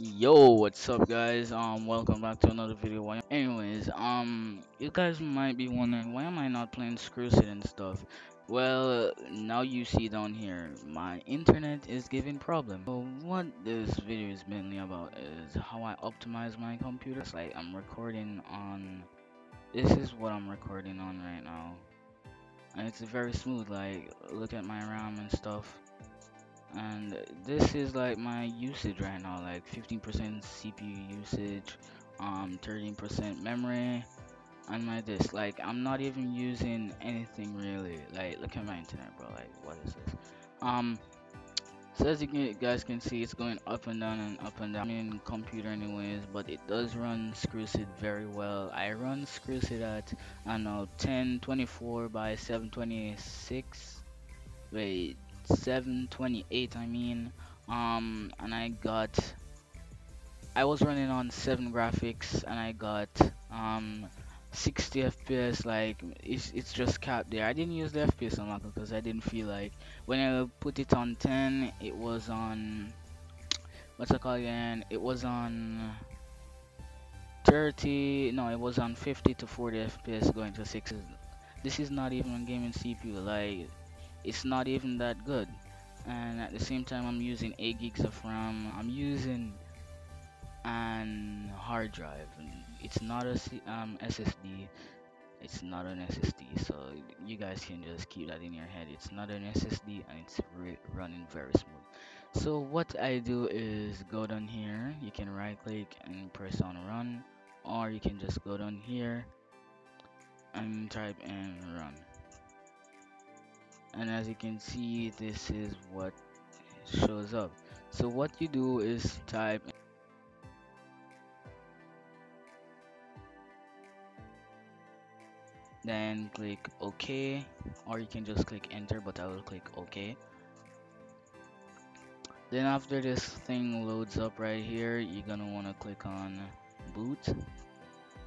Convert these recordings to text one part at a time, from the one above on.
Yo, what's up guys? Um welcome back to another video. Anyways, um you guys might be wondering why am I not playing Screwset and stuff? Well, now you see down here, my internet is giving problems. So what this video is mainly about is how I optimize my computer. It's like I'm recording on this is what I'm recording on right now. And it's very smooth, like look at my RAM and stuff and this is like my usage right now like 15% CPU usage um 13% memory on my disk. Like I'm not even using anything really. Like look at my internet bro. Like what is this? Um so as you guys can see it's going up and down and up and down. I in computer anyways but it does run Screwset very well. I run Screwset at I know 1024 by 726 wait 728 I mean um and I got I was running on 7 graphics and I got um 60 FPS like it's, it's just capped there. I didn't use the FPS unlocker because I didn't feel like when I put it on 10 it was on what's it called again? It was on 30 no it was on 50 to 40 FPS going to 6 this is not even gaming CPU like it's not even that good. And at the same time I'm using 8 gigs of RAM. I'm using an hard drive. It's not a um, SSD it's not an SSD so you guys can just keep that in your head. It's not an SSD and it's running very smooth. So what I do is go down here. You can right click and press on run. Or you can just go down here and type in run and as you can see this is what shows up. So what you do is type then click OK or you can just click enter but I will click OK. Then after this thing loads up right here you're gonna want to click on boot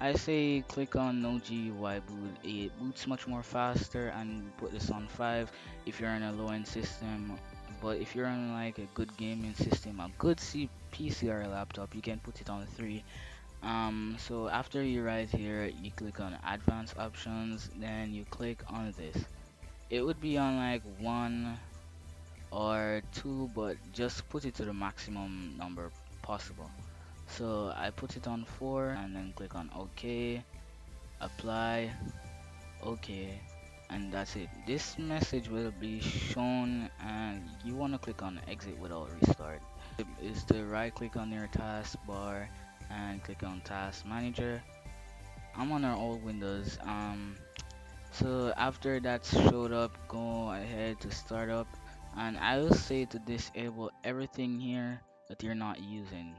I say click on no GUI boot. It boots much more faster and put this on 5 if you're in a low end system. But if you're on like a good gaming system, a good C PC or a laptop, you can put it on 3. Um, so after you right here, you click on advanced options, then you click on this. It would be on like 1 or 2, but just put it to the maximum number possible so I put it on 4 and then click on OK apply OK and that's it. This message will be shown and you want to click on exit without restart. Is to right click on your taskbar and click on task manager. I'm on our old windows um so after that showed up go ahead to start up. And I will say to disable everything here that you're not using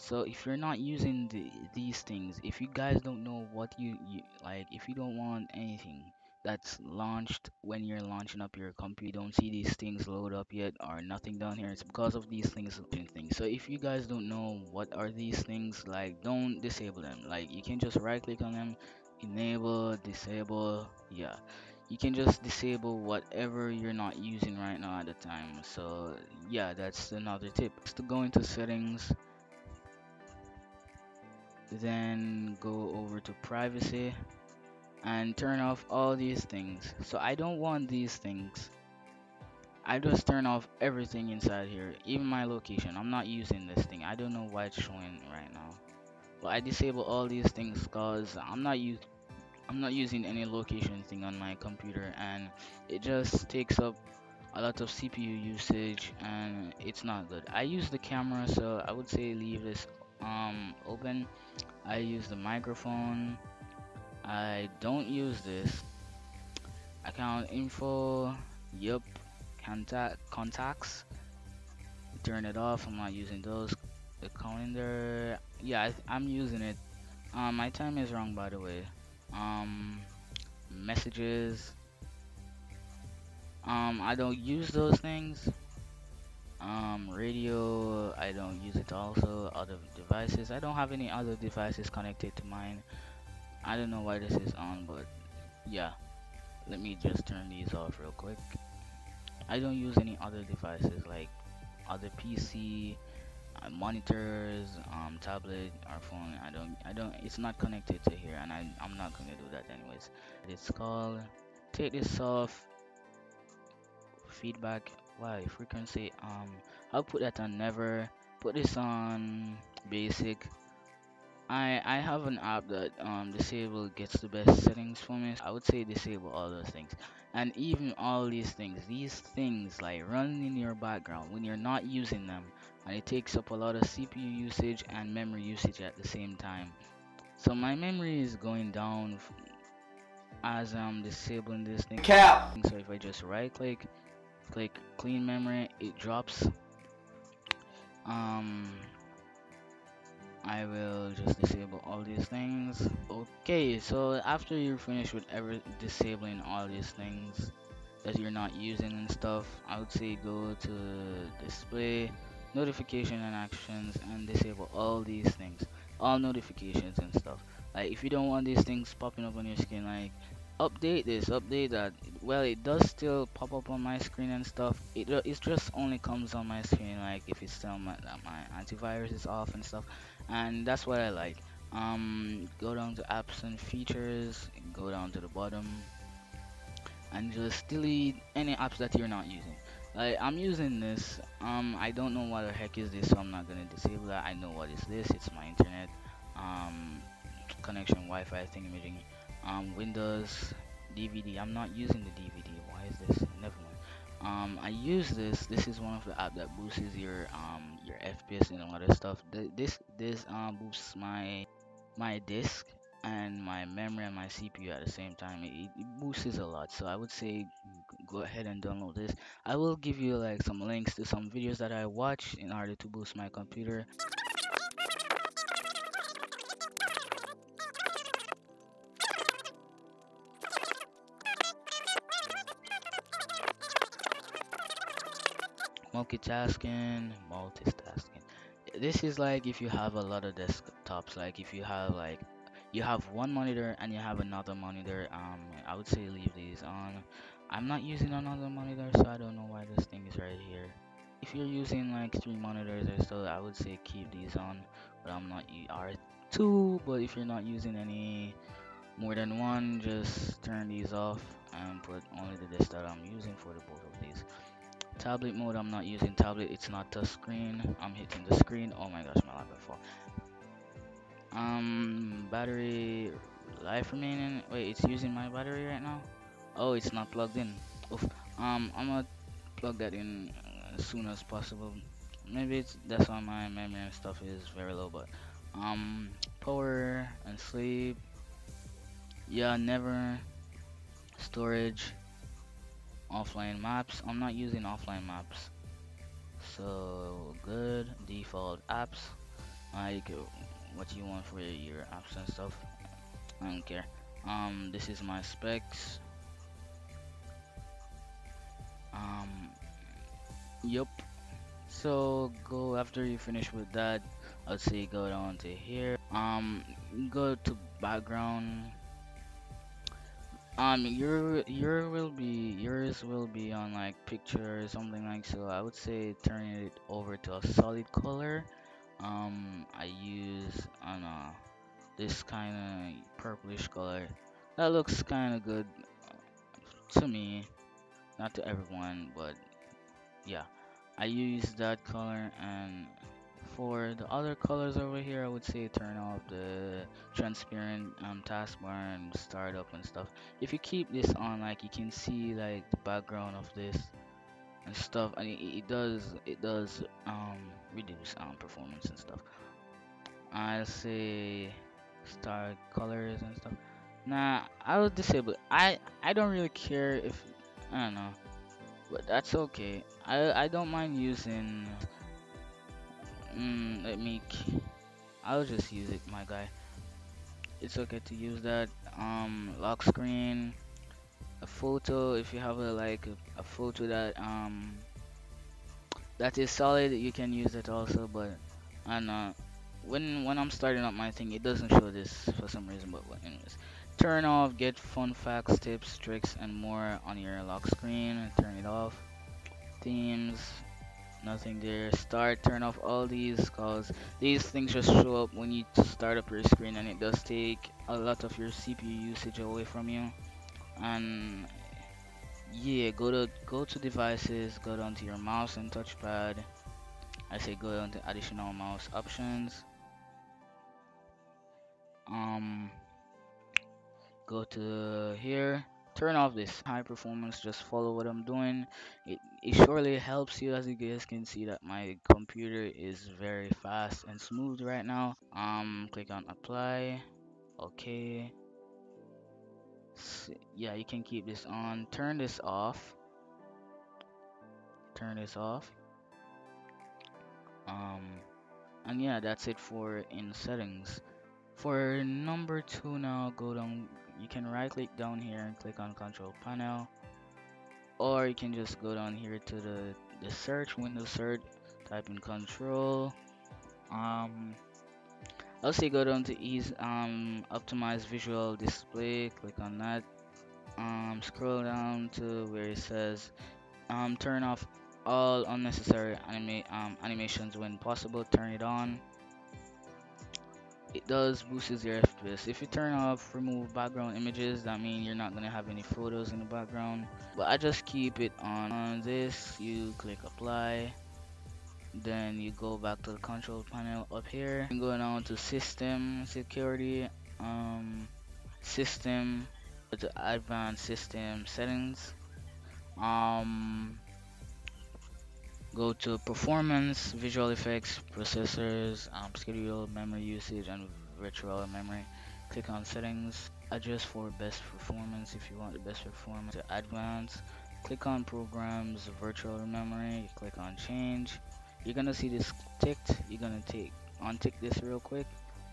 so if you're not using the, these things if you guys don't know what you, you like if you don't want anything that's launched when you're launching up your computer don't see these things load up yet or nothing down here it's because of these things things. So if you guys don't know what are these things like don't disable them. Like you can just right click on them enable disable yeah. You can just disable whatever you're not using right now at the time. So yeah that's another tip. To go into settings then go over to privacy and turn off all these things. So I don't want these things. I just turn off everything inside here even my location. I'm not using this thing. I don't know why it's showing right now. But I disable all these things cause I'm not use I'm not using any location thing on my computer and it just takes up a lot of CPU usage and it's not good. I use the camera so I would say leave this um open. I use the microphone. I don't use this. Account info. Yup. Contact contacts. Turn it off. I'm not using those. The calendar. Yeah I, am using it. Um my time is wrong by the way. Um messages. Um I don't use those things um radio i don't use it also other devices i don't have any other devices connected to mine i don't know why this is on but yeah let me just turn these off real quick i don't use any other devices like other pc uh, monitors, um, tablet, or phone. I don't, I don't. It's not connected to here, and I, I'm not gonna do that anyways. It's called. Take this off. Feedback. Why frequency? Um, I'll put that on never. Put this on basic. I I have an app that um disable gets the best settings for me. I would say disable all those things. And even all these things, these things like run in your background when you're not using them and it takes up a lot of CPU usage and memory usage at the same time. So my memory is going down as I'm disabling this thing. Cap. So if I just right click, click clean memory, it drops. Um I will just disable all these things. Okay, so after you're finished with ever disabling all these things that you're not using and stuff, I would say go to display, notification and actions and disable all these things. All notifications and stuff. Like if you don't want these things popping up on your screen, like update this, update that. Well, it does still pop up on my screen and stuff. It it just only comes on my screen like if it's still my my antivirus is off and stuff, and that's what I like. Um, go down to apps and features, go down to the bottom, and just delete any apps that you're not using. Like I'm using this. Um, I don't know what the heck is this, so I'm not gonna disable that. I know what is this. It's my internet. Um, connection, Wi-Fi, thingamajiggy um, Windows DVD. I'm not using the DVD. Why is this? Never mind. Um, I use this. This is one of the app that boosts your um your FPS and other stuff. this this um boosts my my disk and my memory and my CPU at the same time. It, it boosts a lot. So I would say go ahead and download this. I will give you like some links to some videos that I watch in order to boost my computer. Multitasking multitasking. This is like if you have a lot of desktops like if you have like you have one monitor and you have another monitor um i would say leave these on. I'm not using another monitor so i don't know why this thing is right here. If you're using like three monitors or so i would say keep these on but i'm not r2 but if you're not using any more than one just turn these off and put only the disk that i'm using for the both of these tablet mode i'm not using tablet it's not touch screen. I'm hitting the screen. Oh my gosh my laptop fall um battery life remaining? Wait it's using my battery right now? Oh it's not plugged in. Oof. um i'm gonna plug that in as soon as possible. Maybe it's that's why my memory and stuff is very low but um power and sleep. Yeah never. Storage offline maps. I'm not using offline maps. So good default apps. Like what you want for your apps and stuff. I don't care. Um this is my specs. Um yep so go after you finish with that. I'd say go down to here. Um go to background um, your your will be yours will be on like picture or something like so. I would say turn it over to a solid color. Um, I use on uh this kind of purplish color. That looks kind of good to me, not to everyone, but yeah, I use that color and for the other colors over here I would say turn off the transparent um, taskbar and startup and stuff. If you keep this on like you can see like the background of this and stuff and it, it does it does um reduce um performance and stuff. I'll say start colors and stuff. Nah I will disable I I don't really care if I don't know but that's okay. I I don't mind using Mm, let me. I'll just use it, my guy. It's okay to use that. Um, lock screen, a photo. If you have a like a, photo that um that is solid, you can use it also. But and uh, when when I'm starting up my thing, it doesn't show this for some reason. But anyways, turn off get fun facts, tips, tricks, and more on your lock screen. And turn it off. Themes, nothing there. Start turn off all these cause these things just show up when you start up your screen and it does take a lot of your CPU usage away from you. And yeah go to go to devices go down to your mouse and touchpad. I say go down to additional mouse options. Um go to here turn off this high performance just follow what i'm doing. It, it surely helps you as you guys can see that my computer is very fast and smooth right now. Um click on apply. Okay. Yeah you can keep this on. Turn this off. Turn this off. Um and yeah that's it for in settings. For number two now go down you can right click down here and click on control panel or you can just go down here to the the search window search type in control um I'll say go down to ease um optimize visual display click on that um scroll down to where it says um turn off all unnecessary anime um animations when possible turn it on it does boosts your FPS. If you turn off remove background images, that means you're not gonna have any photos in the background. But I just keep it on. On this, you click apply. Then you go back to the control panel up here. And go down to system security, um, system, to advanced system settings. Um, go to performance visual effects processors um, schedule memory usage and virtual memory. Click on settings adjust for best performance if you want the best performance to advanced click on programs virtual memory click on change. You're gonna see this ticked you're gonna take untick this real quick.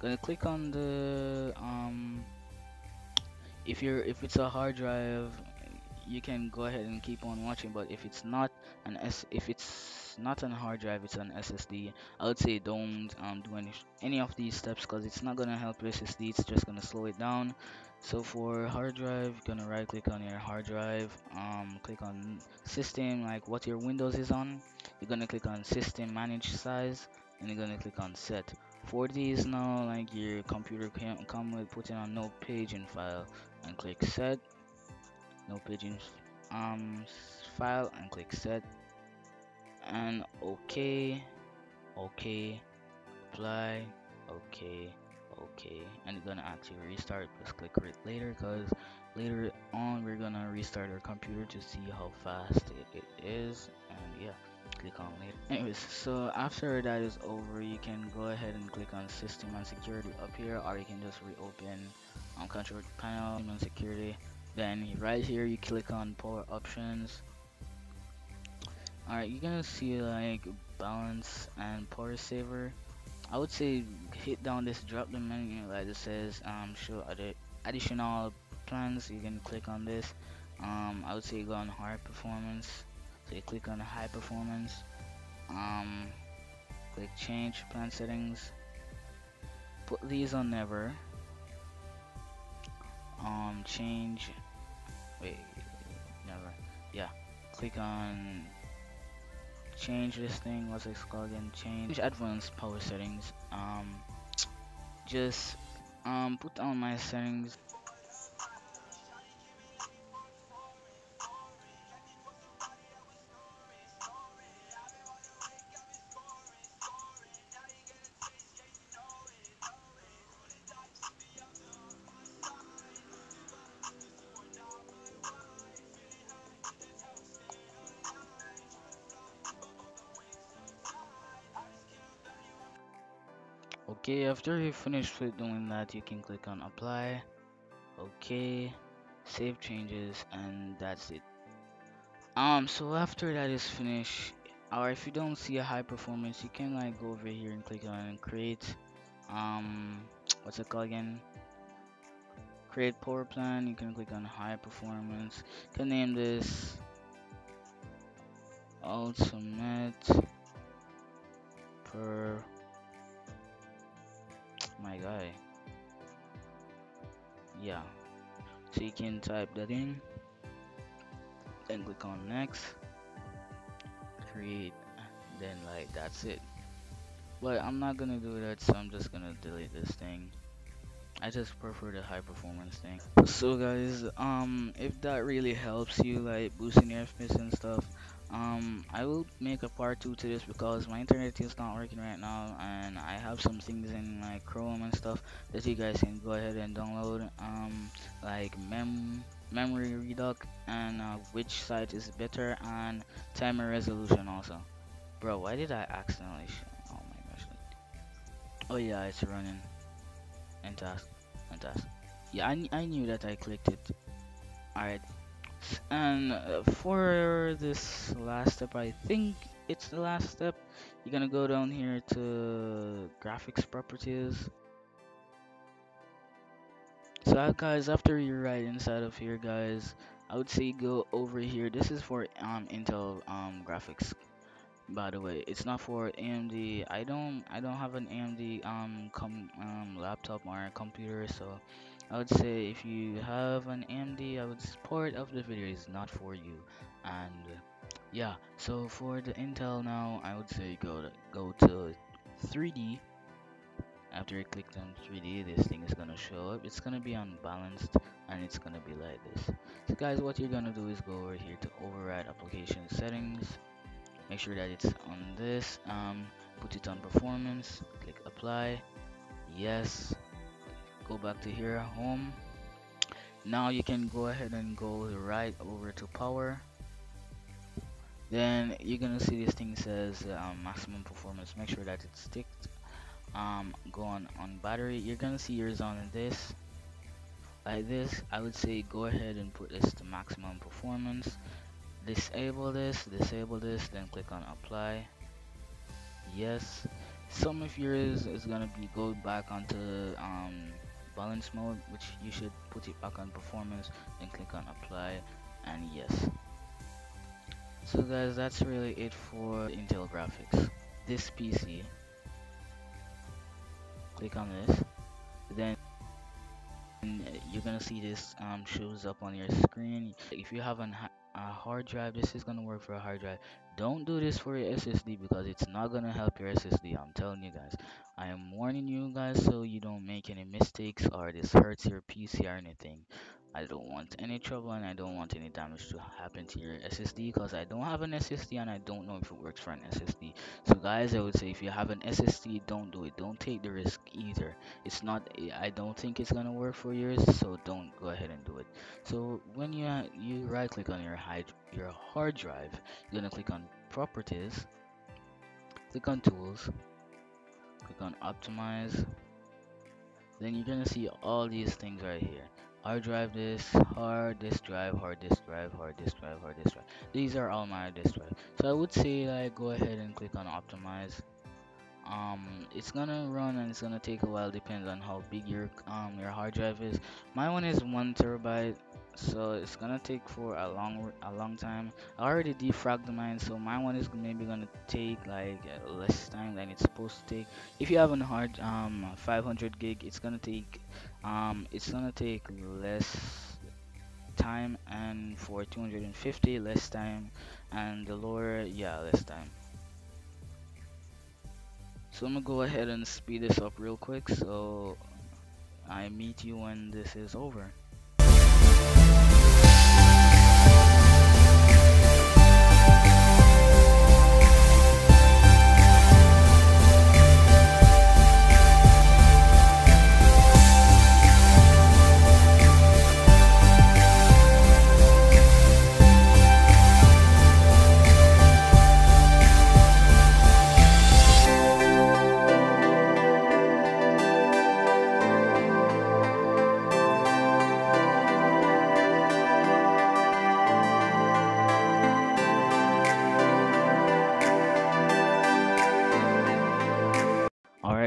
Gonna click on the um if you're if it's a hard drive you can go ahead and keep on watching but if it's not an s if it's not on hard drive it's an ssd i would say don't um, do any any of these steps because it's not gonna help your ssd it's just gonna slow it down. So for hard drive you're gonna right click on your hard drive um click on system like what your windows is on. You're gonna click on system manage size and you're gonna click on set. For these now like your computer can come with putting on no paging file and click set no pigeons. Um file and click set. And okay okay apply. Okay okay. And you're gonna actually restart. Let's click it later because later on we're gonna restart our computer to see how fast it, it is. And yeah click on later. Anyways so after that is over you can go ahead and click on system and security up here or you can just reopen on control panel and security then right here you click on power options. Alright you're gonna see like balance and power saver. I would say hit down this drop down menu like it says um show other additional plans. You can click on this. Um I would say go on high performance. So you click on high performance. Um click change plan settings. Put these on never. Um change wait never. Yeah. Click on change this thing. What's it called again. Change advanced power settings. Um just um put on my settings okay after you finish with doing that you can click on apply. Okay save changes and that's it. Um so after that is finished or if you don't see a high performance you can like go over here and click on create um what's it called again? Create power plan you can click on high performance you can name this ultimate per my guy. Yeah. So you can type that in. Then click on next. Create. Then like that's it. But I'm not gonna do that so I'm just gonna delete this thing. I just prefer the high performance thing. So guys, um, if that really helps you like boosting your FPS and stuff, um, I will make a part two to this because my internet is not working right now and I have some things in like Chrome and stuff that you guys can go ahead and download, um, like mem memory reduct and uh, which site is better and timer resolution also. Bro, why did I accidentally? oh my gosh. Oh yeah, it's running. Fantastic. task Yeah, I, I knew that I clicked it. Alright. And uh, for this last step, I think it's the last step. You're gonna go down here to graphics properties. So uh, guys, after you're right inside of here, guys, I would say go over here. This is for um Intel um graphics by the way it's not for AMD I don't I don't have an AMD um com um laptop or computer so I would say if you have an AMD I would support of the video is not for you. And yeah so for the Intel now I would say go to go to 3D after you click on 3D this thing is gonna show up. It's gonna be unbalanced and it's gonna be like this. So guys what you're gonna do is go over here to override application settings. Make sure that it's on this um, put it on performance click apply. Yes go back to here home. Now you can go ahead and go right over to power. Then you're gonna see this thing says um, maximum performance. Make sure that it's ticked. Um, go on on battery. You're gonna see yours on this. Like this I would say go ahead and put this to maximum performance. Disable this disable this then click on apply. Yes. Some of yours is gonna be go back onto um, balance mode which you should put it back on performance then click on apply and yes. So guys that's really it for Intel graphics. This PC click on this. Then you're gonna see this um, shows up on your screen. If you have an a hard drive this is gonna work for a hard drive. Don't do this for your ssd because it's not gonna help your ssd i'm telling you guys. I am warning you guys so you don't make any mistakes or this hurts your pc or anything I don't want any trouble and I don't want any damage to happen to your SSD because I don't have an SSD and I don't know if it works for an SSD. So guys, I would say if you have an SSD, don't do it. Don't take the risk either. It's not. I don't think it's gonna work for yours, so don't go ahead and do it. So when you you right click on your hard your hard drive, you're gonna click on properties, click on tools, click on optimize. Then you're gonna see all these things right here hard drive this, hard disk drive, hard disk drive, hard disk drive, hard disk drive. These are all my disk drive. So I would say like go ahead and click on optimize. Um, it's gonna run and it's gonna take a while. Depends on how big your um your hard drive is. My one is one terabyte, so it's gonna take for a long a long time. I already defragged mine, so my one is maybe gonna take like less time than it's supposed to take. If you have a hard um 500 gig, it's gonna take um it's gonna take less time and for 250 less time and the lower yeah less time so I'm gonna go ahead and speed this up real quick so I meet you when this is over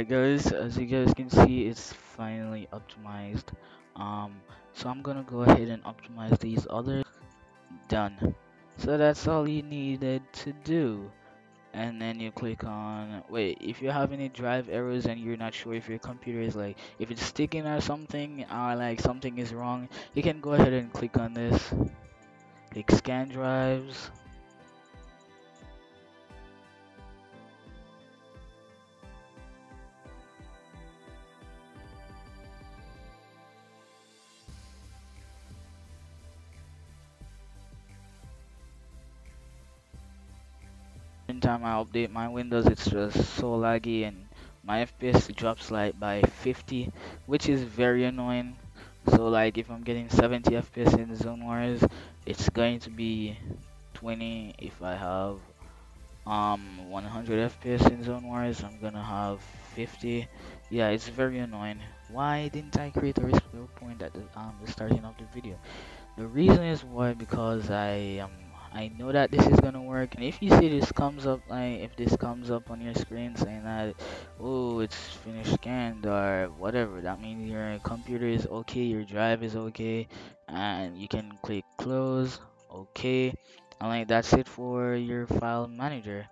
guys, as you guys can see it's finally optimized. Um so I'm gonna go ahead and optimize these other Done. So that's all you needed to do. And then you click on wait, if you have any drive errors and you're not sure if your computer is like if it's sticking or something or like something is wrong, you can go ahead and click on this. Click scan drives time I update my Windows, it's just so laggy and my FPS drops like by 50, which is very annoying. So like if I'm getting 70 FPS in Zone Wars, it's going to be 20 if I have um 100 FPS in Zone Wars, I'm gonna have 50. Yeah, it's very annoying. Why didn't I create a risk point at the um the starting of the video? The reason is why because I um I know that this is gonna work. And if you see this comes up like if this comes up on your screen saying that oh it's finished scanned or whatever that means your computer is okay your drive is okay and you can click close okay and like that's it for your file manager